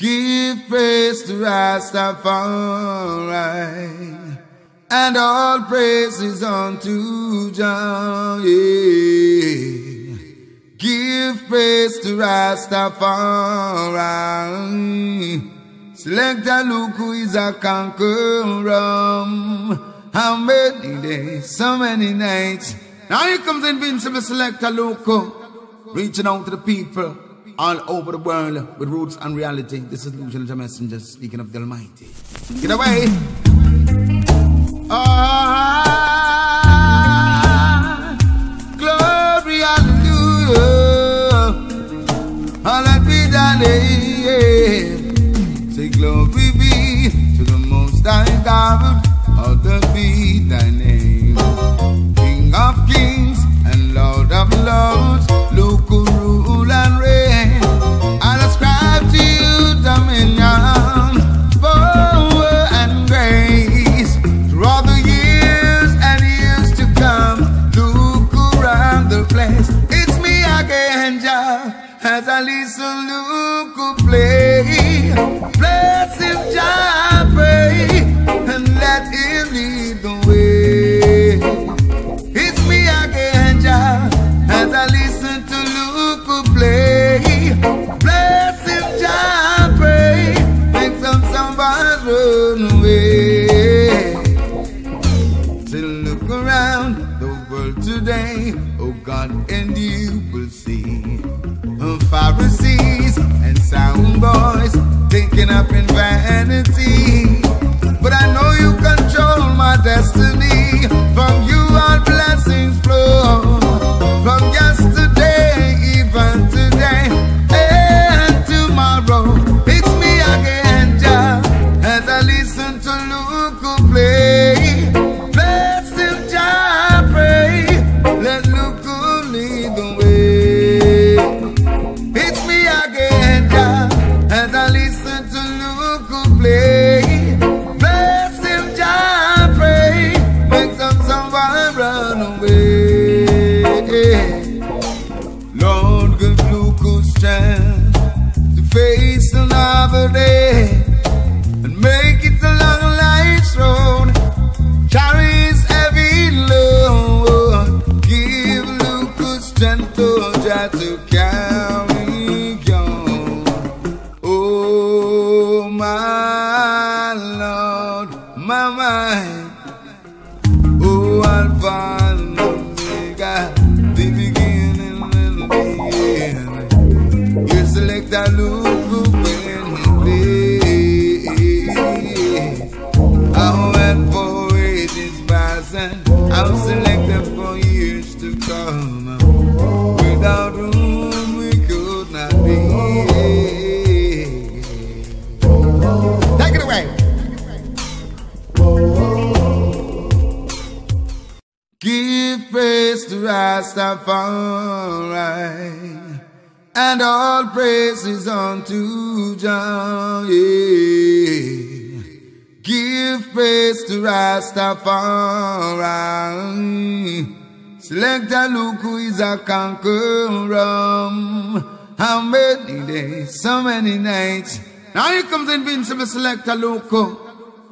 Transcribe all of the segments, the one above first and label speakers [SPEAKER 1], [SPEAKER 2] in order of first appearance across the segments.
[SPEAKER 1] Give praise to Rastafari, and all praises unto Jah. Yeah. Give praise to Rastafari. Select a look who is a conqueror. How many days, so many nights. Now here comes Invincible Selector Loco, reaching out to the people all over the world with roots and reality. This is Luciano the Messenger speaking of the Almighty. Get away. Ah, glory, hallelujah. Hallowed be thy. Say glory be to the Most High God. Run away. Still look around the world today, oh God, and you will see Pharisees and sound boys taken up in vanity. Run away. Lord, give Luke strength to face another day and make it a long life's road. Carry his heavy load. Give Luke strength to Jah to carry on. Oh, my Lord, my mind. Give praise to Rastafari, and all praises unto Jah. Yeah. Give praise to Rastafari. Select a look who is a conqueror. How many days, so many nights. Now here comes Invincible Selector Loco,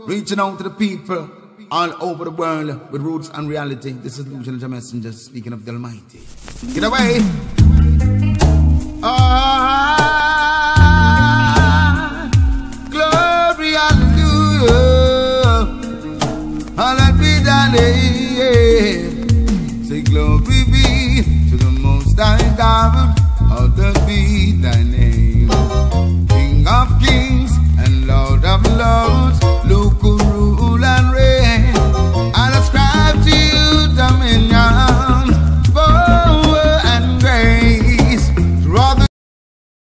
[SPEAKER 1] reaching out to the people all over the world with roots and reality. This is Luciano the Messenger speaking of the Almighty. Get away. Ah, glory, hallelujah. Hallowed be thy name. Say glory be to the Most High God.